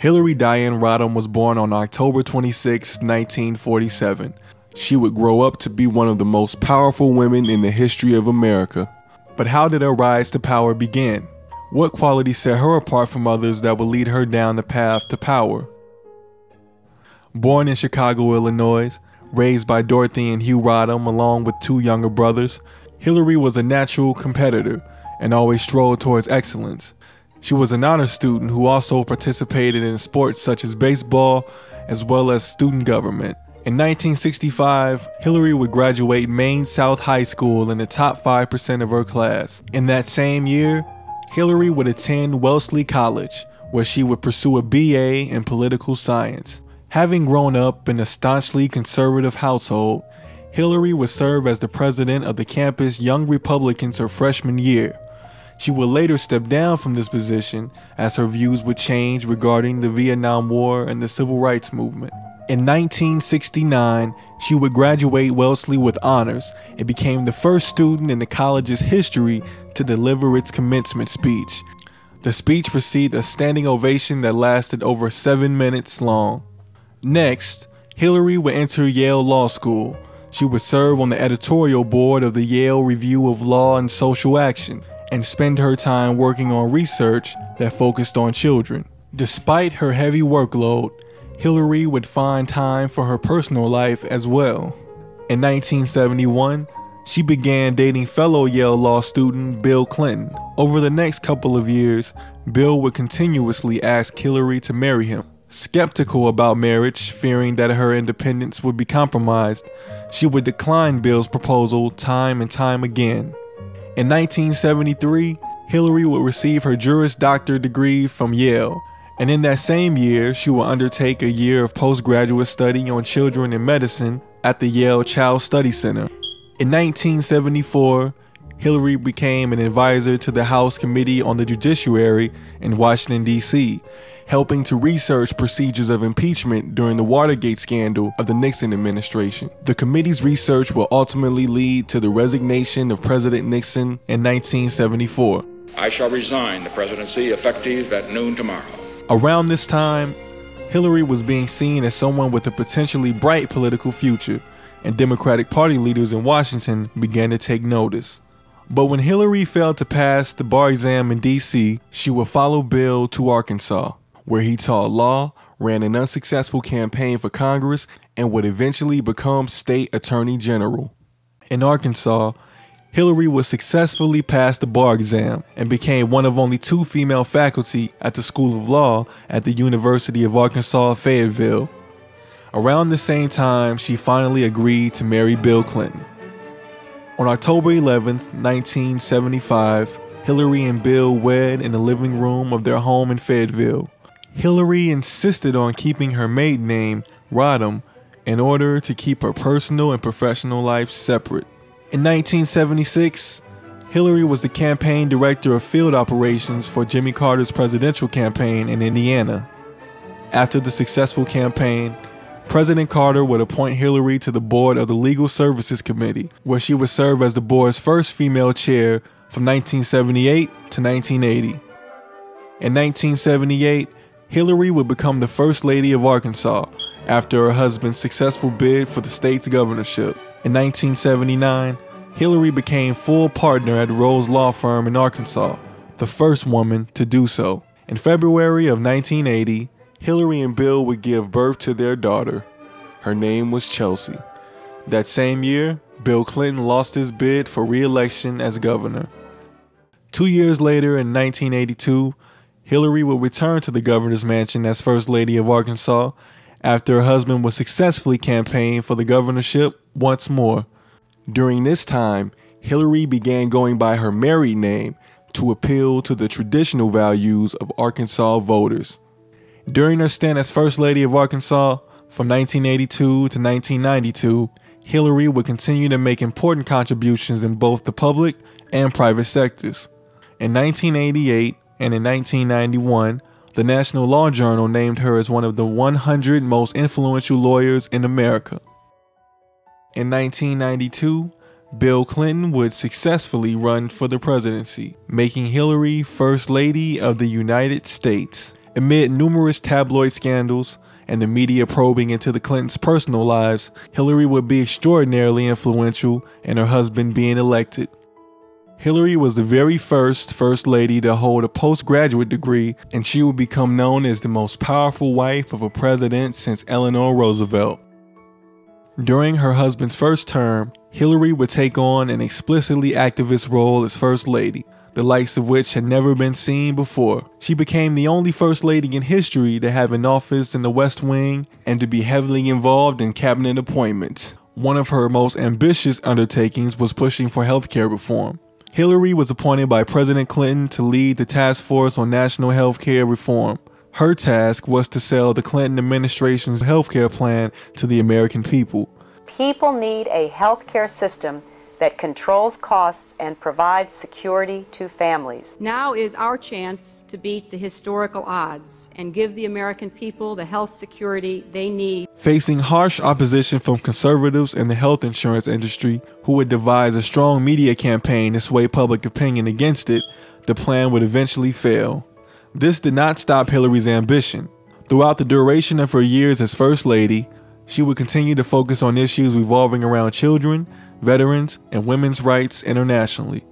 Hillary Diane Rodham was born on October 26, 1947. She would grow up to be one of the most powerful women in the history of America. But how did her rise to power begin? What qualities set her apart from others that would lead her down the path to power? Born in Chicago, Illinois, raised by Dorothy and Hugh Rodham along with two younger brothers, Hillary was a natural competitor and always strove towards excellence. She was an honor student who also participated in sports such as baseball as well as student government. In 1965, Hillary would graduate Maine South High School in the top 5% of her class. In that same year, Hillary would attend Wellesley College, where she would pursue a BA in political science. Having grown up in a staunchly conservative household, Hillary would serve as the president of the campus Young Republicans her freshman year. She would later step down from this position as her views would change regarding the Vietnam War and the Civil Rights Movement. In 1969, she would graduate Wellesley with honors and became the first student in the college's history to deliver its commencement speech. The speech received a standing ovation that lasted over seven minutes long. Next, Hillary would enter Yale Law School. She would serve on the editorial board of the Yale Review of Law and Social Action and spend her time working on research that focused on children. Despite her heavy workload, Hillary would find time for her personal life as well. In 1971, she began dating fellow Yale Law student Bill Clinton. Over the next couple of years, Bill would continuously ask Hillary to marry him. Skeptical about marriage, fearing that her independence would be compromised, she would decline Bill's proposal time and time again. In 1973, Hillary would receive her Juris Doctor degree from Yale, and in that same year, she would undertake a year of postgraduate study on children in medicine at the Yale Child Study Center. In 1974, Hillary became an advisor to the House Committee on the Judiciary in Washington, D.C., helping to research procedures of impeachment during the Watergate scandal of the Nixon administration. The committee's research will ultimately lead to the resignation of President Nixon in 1974. I shall resign the presidency effective at noon tomorrow. Around this time, Hillary was being seen as someone with a potentially bright political future, and Democratic Party leaders in Washington began to take notice. But when Hillary failed to pass the bar exam in D.C., she would follow Bill to Arkansas, where he taught law, ran an unsuccessful campaign for Congress, and would eventually become state attorney general. In Arkansas, Hillary would successfully pass the bar exam and became one of only two female faculty at the School of Law at the University of Arkansas Fayetteville. Around the same time, she finally agreed to marry Bill Clinton. On October 11, 1975, Hillary and Bill wed in the living room of their home in Fayetteville. Hillary insisted on keeping her maiden name, Rodham, in order to keep her personal and professional life separate. In 1976, Hillary was the campaign director of field operations for Jimmy Carter's presidential campaign in Indiana. After the successful campaign, President Carter would appoint Hillary to the board of the Legal Services Committee, where she would serve as the board's first female chair from 1978 to 1980. In 1978, Hillary would become the First Lady of Arkansas after her husband's successful bid for the state's governorship. In 1979, Hillary became full partner at Rose Law Firm in Arkansas, the first woman to do so. In February of 1980, Hillary and Bill would give birth to their daughter. Her name was Chelsea. That same year, Bill Clinton lost his bid for re election as governor. Two years later, in 1982, Hillary would return to the governor's mansion as First Lady of Arkansas after her husband would successfully campaign for the governorship once more. During this time, Hillary began going by her married name to appeal to the traditional values of Arkansas voters. During her stint as First Lady of Arkansas from 1982 to 1992, Hillary would continue to make important contributions in both the public and private sectors. In 1988 and in 1991, the National Law Journal named her as one of the 100 most influential lawyers in America. In 1992, Bill Clinton would successfully run for the presidency, making Hillary First Lady of the United States. Amid numerous tabloid scandals and the media probing into the Clintons' personal lives, Hillary would be extraordinarily influential in her husband being elected. Hillary was the very first First Lady to hold a postgraduate degree, and she would become known as the most powerful wife of a president since Eleanor Roosevelt. During her husband's first term, Hillary would take on an explicitly activist role as First Lady, the likes of which had never been seen before. She became the only First Lady in history to have an office in the West Wing and to be heavily involved in cabinet appointments. One of her most ambitious undertakings was pushing for healthcare reform. Hillary was appointed by President Clinton to lead the task force on national healthcare reform. Her task was to sell the Clinton administration's healthcare plan to the American people. People need a healthcare system that controls costs and provides security to families. Now is our chance to beat the historical odds and give the American people the health security they need. Facing harsh opposition from conservatives in the health insurance industry who would devise a strong media campaign to sway public opinion against it, the plan would eventually fail. This did not stop Hillary's ambition. Throughout the duration of her years as First Lady, she would continue to focus on issues revolving around children, veterans, and women's rights internationally.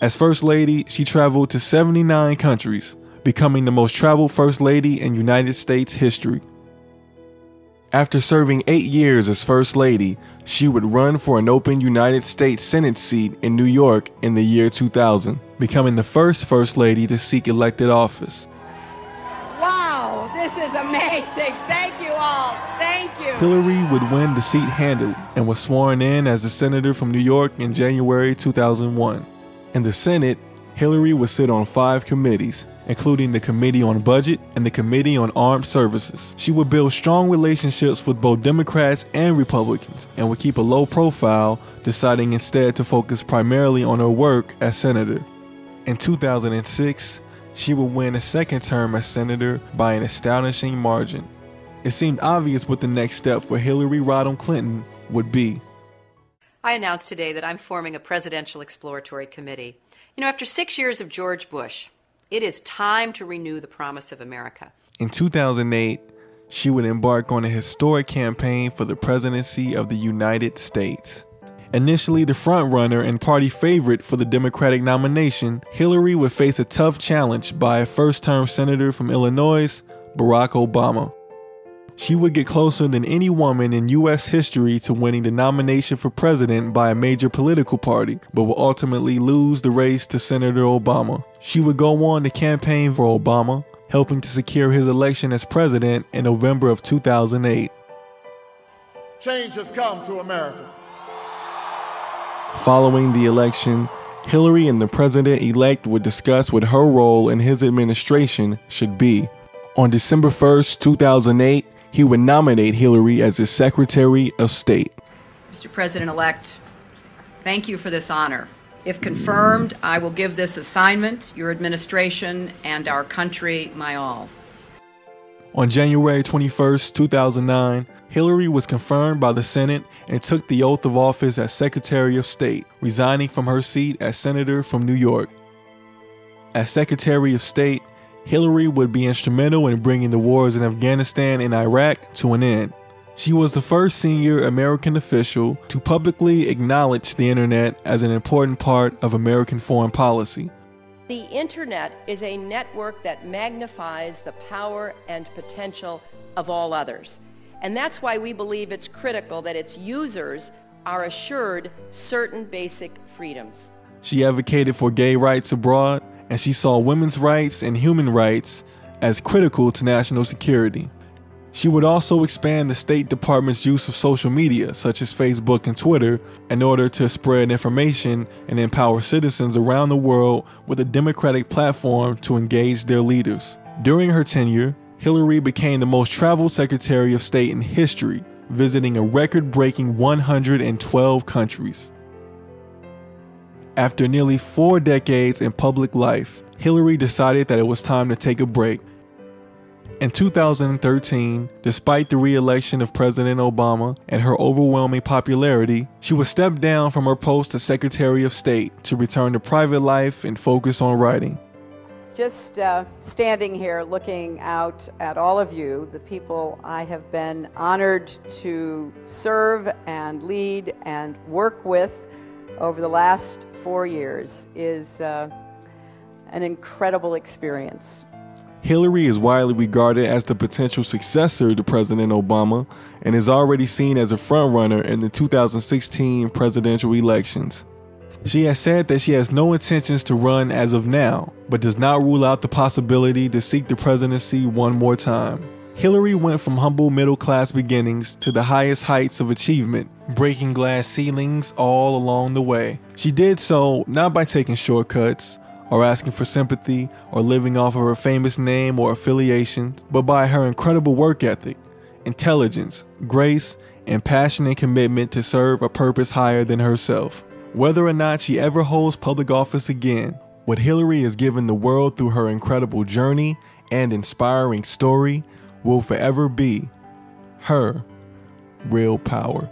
As First Lady, she traveled to 79 countries, becoming the most traveled First Lady in United States history. After serving eight years as First Lady, she would run for an open United States Senate seat in New York in the year 2000, becoming the first First Lady to seek elected office. Wow, this is amazing. Thank you all. Thank you. Hillary would win the seat handily and was sworn in as a senator from New York in January 2001. In the Senate, Hillary would sit on five committees, including the Committee on Budget and the Committee on Armed Services. She would build strong relationships with both Democrats and Republicans and would keep a low profile, deciding instead to focus primarily on her work as senator. In 2006, she would win a second term as senator by an astonishing margin. It seemed obvious what the next step for Hillary Rodham Clinton would be. I announced today that I'm forming a presidential exploratory committee. You know, after six years of George Bush, it is time to renew the promise of America. In 2008, she would embark on a historic campaign for the presidency of the United States. Initially the frontrunner and party favorite for the Democratic nomination, Hillary would face a tough challenge by a first term senator from Illinois, Barack Obama. She would get closer than any woman in U.S. history to winning the nomination for president by a major political party, but would ultimately lose the race to Senator Obama. She would go on to campaign for Obama, helping to secure his election as president in November of 2008. Change has come to America. Following the election, Hillary and the president elect would discuss what her role in his administration should be. On December 1st, 2008, he would nominate Hillary as his Secretary of State. Mr. President elect, thank you for this honor. If confirmed, I will give this assignment, your administration, and our country my all. On January 21, 2009, Hillary was confirmed by the Senate and took the oath of office as Secretary of State, resigning from her seat as Senator from New York. As Secretary of State, Hillary would be instrumental in bringing the wars in Afghanistan and Iraq to an end. She was the first senior American official to publicly acknowledge the internet as an important part of American foreign policy. The internet is a network that magnifies the power and potential of all others. And that's why we believe it's critical that its users are assured certain basic freedoms. She advocated for gay rights abroad, and she saw women's rights and human rights as critical to national security. She would also expand the State Department's use of social media, such as Facebook and Twitter, in order to spread information and empower citizens around the world with a democratic platform to engage their leaders. During her tenure, Hillary became the most traveled Secretary of State in history, visiting a record breaking 112 countries. After nearly four decades in public life, Hillary decided that it was time to take a break in 2013, despite the re election of President Obama and her overwhelming popularity, she would step down from her post as Secretary of State to return to private life and focus on writing. just uh, standing here looking out at all of you, the people I have been honored to serve and lead and work with over the last four years, is uh, an incredible experience. Hillary is widely regarded as the potential successor to President Obama and is already seen as a frontrunner in the 2016 presidential elections. She has said that she has no intentions to run as of now, but does not rule out the possibility to seek the presidency one more time. Hillary went from humble middle class beginnings to the highest heights of achievement, breaking glass ceilings all along the way. She did so not by taking shortcuts, or asking for sympathy or living off of her famous name or affiliations, but by her incredible work ethic, intelligence, grace, and passion and commitment to serve a purpose higher than herself. Whether or not she ever holds public office again, what Hillary has given the world through her incredible journey and inspiring story will forever be her real power.